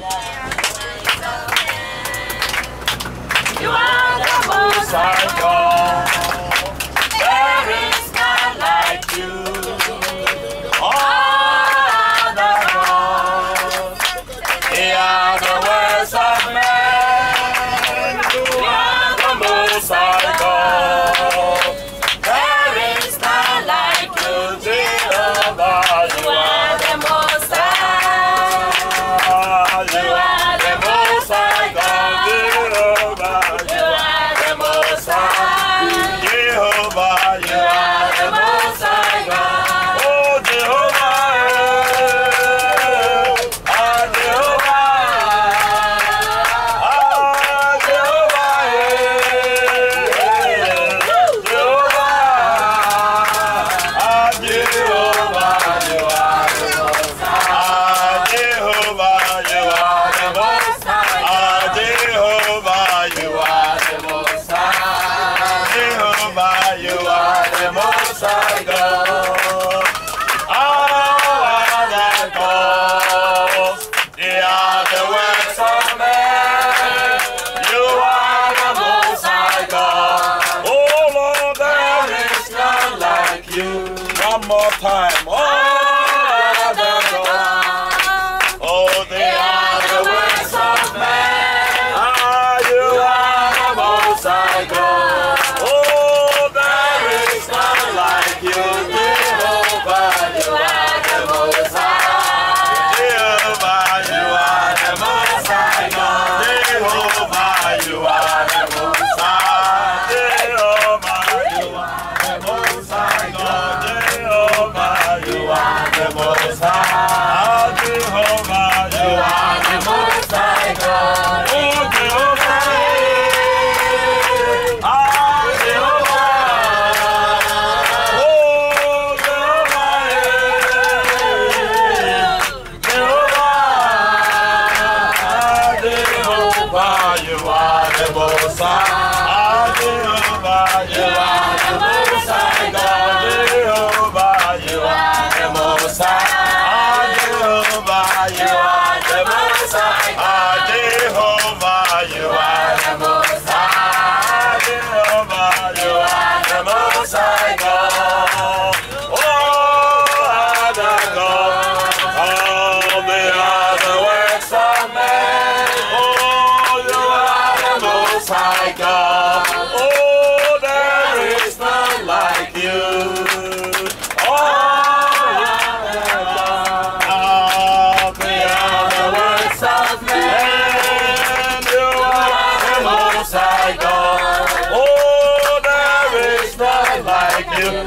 man. You are the most are like you.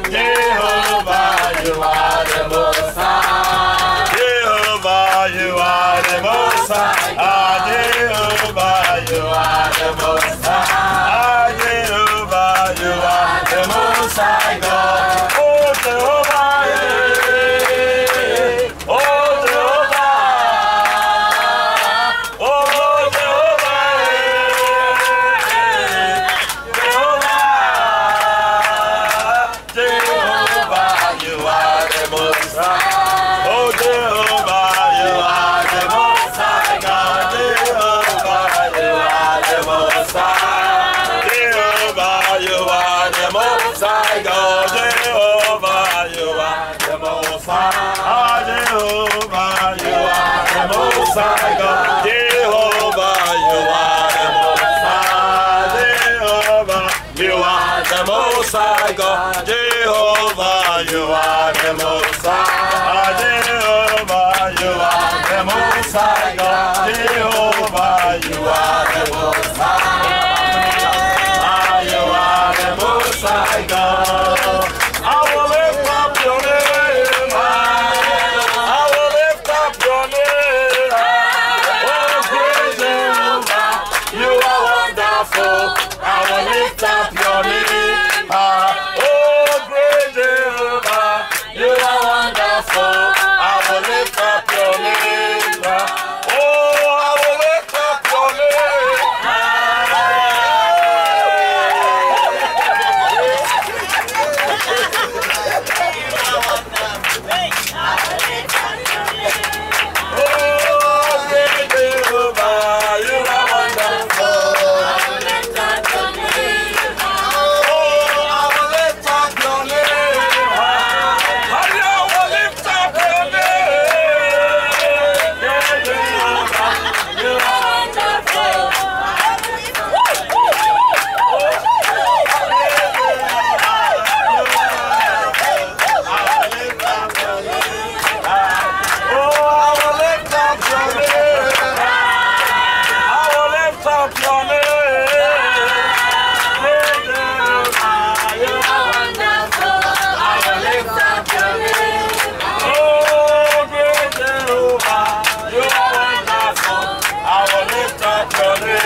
patrones.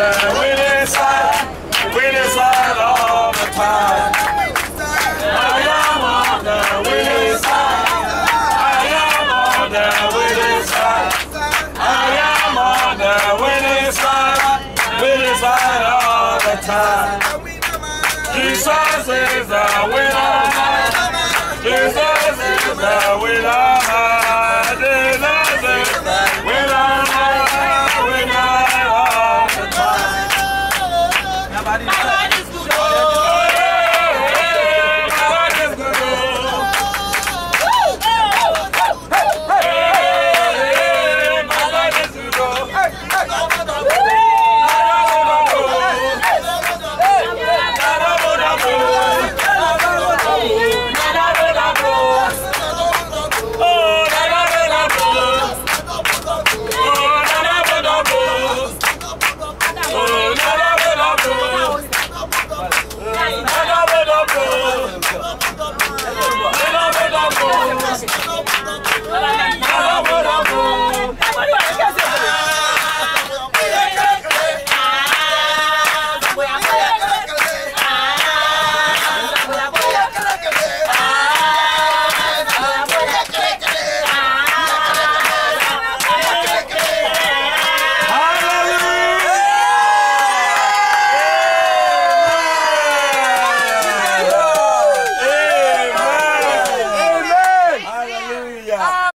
down. Win inside, win all the time. I am on the winning side. I am on the winning side. I am on the winning side. Winning side all the time. Jesus is the winner. Jesus is the winner.